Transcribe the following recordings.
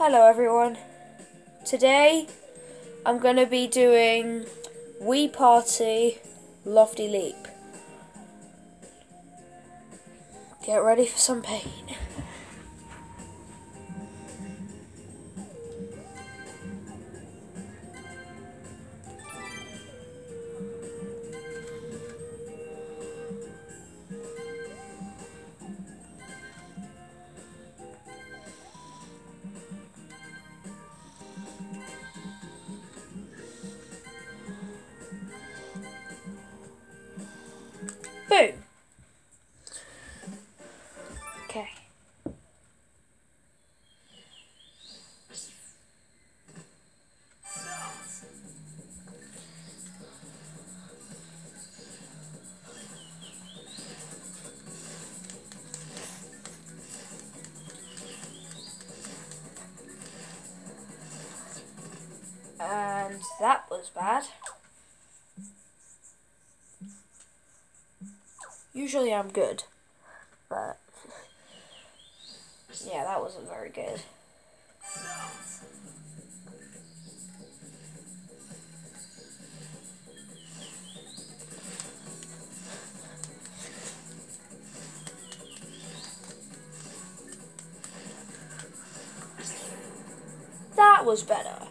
Hello everyone. Today I'm going to be doing Wii Party Lofty Leap. Get ready for some pain. Boom. Okay. And that was bad. Usually I'm good, but yeah, that wasn't very good. That was better.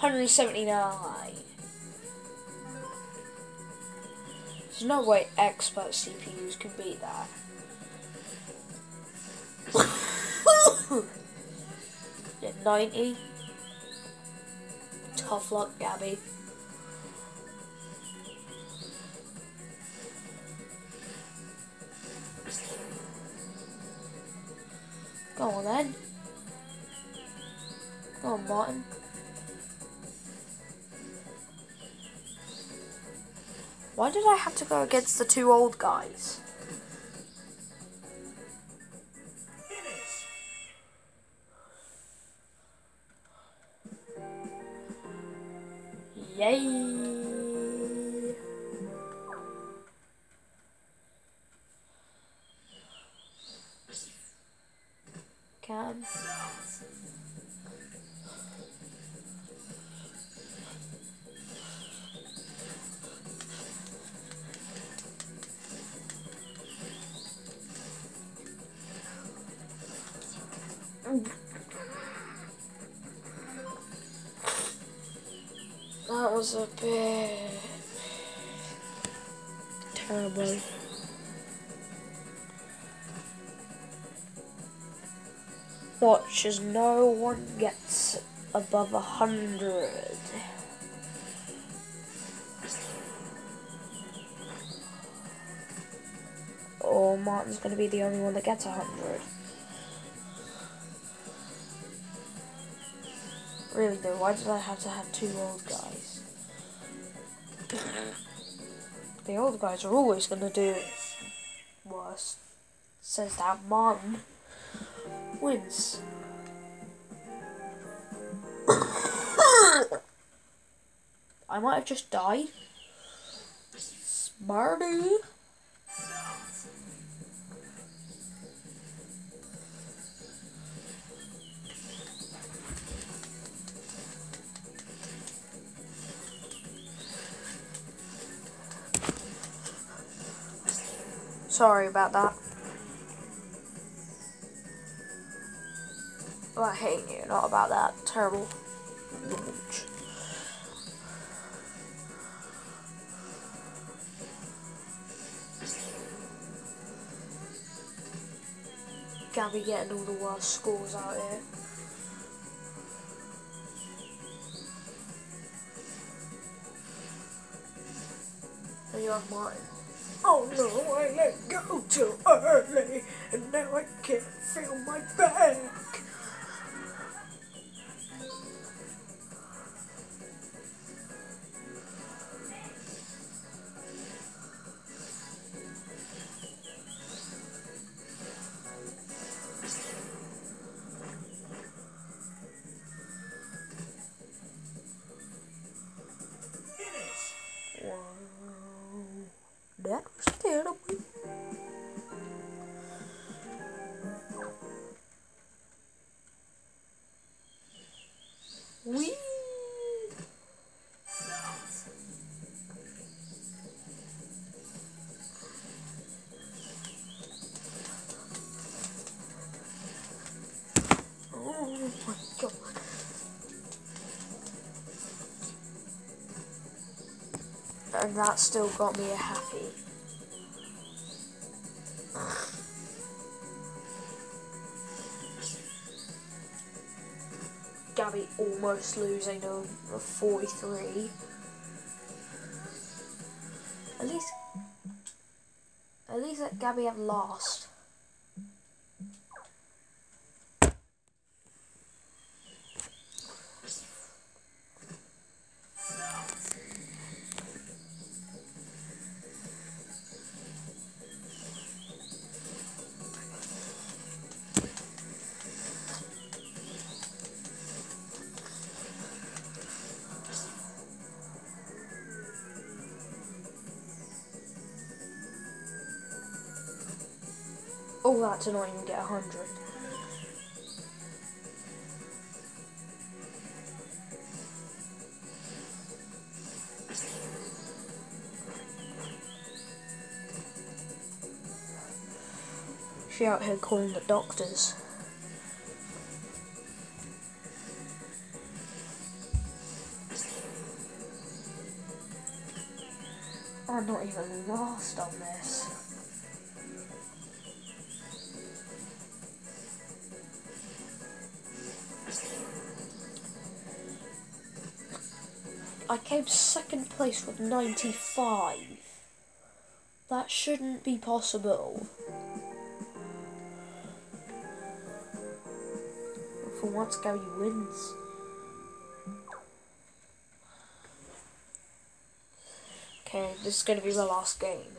179. There's no way expert CPUs can beat that. yeah, 90. Tough luck, Gabby. Go on then. Go on, Martin. Why did I have to go against the two old guys? Yay! Was a bit terrible. Watch as no one gets above a hundred. Or Martin's gonna be the only one that gets a hundred. Really though, why did I have to have two old guys? The old guys are always gonna do worse. Says that Martin wins. I might have just died. Smarty. Sorry about that. About hating you, not about that terrible launch. Gabby getting all the worst scores out here. And you have Martin. Oh no, I let go too early, and now I can't feel my back. That that still got me a happy. Gabby almost losing a, a 43. At least, at least let Gabby have lost. All that to not even get a hundred. She out here calling the doctors. I'm not even lost on this. I came second place with 95. That shouldn't be possible. For once, Gary wins. Okay, this is going to be my last game.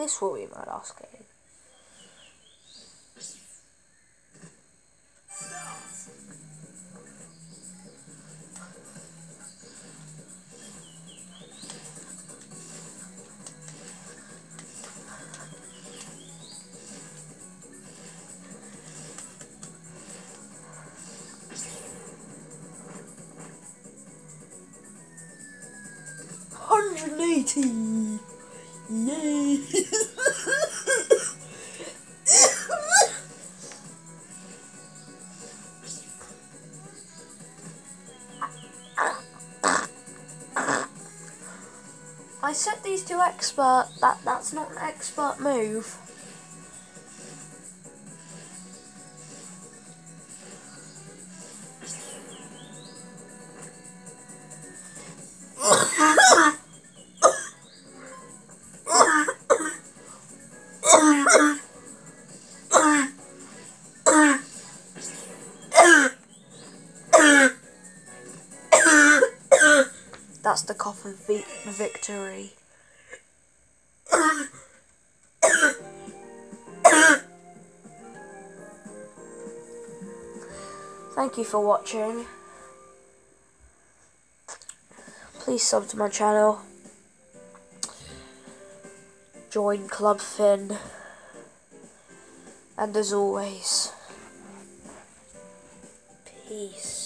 This will be my last game. Hundred and eighty. Yay! Expert. That that's not an expert move. That's the cough of victory. Thank you for watching. Please sub to my channel. Join Club Finn. And as always, peace.